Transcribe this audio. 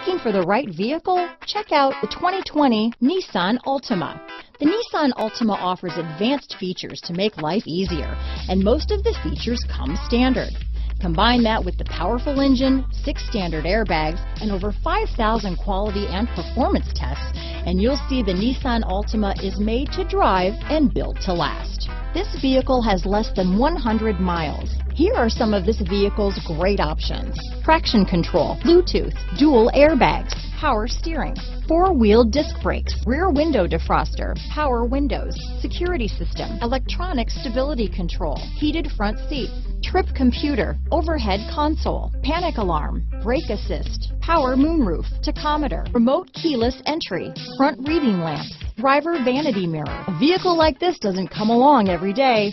Looking for the right vehicle? Check out the 2020 Nissan Altima. The Nissan Altima offers advanced features to make life easier, and most of the features come standard. Combine that with the powerful engine, six standard airbags, and over 5,000 quality and performance tests, and you'll see the Nissan Altima is made to drive and built to last. This vehicle has less than 100 miles. Here are some of this vehicle's great options. Traction control, Bluetooth, dual airbags, power steering, four-wheel disc brakes, rear window defroster, power windows, security system, electronic stability control, heated front seats, trip computer, overhead console, panic alarm, brake assist, power moonroof, tachometer, remote keyless entry, front reading lamps, driver vanity mirror. A vehicle like this doesn't come along every day.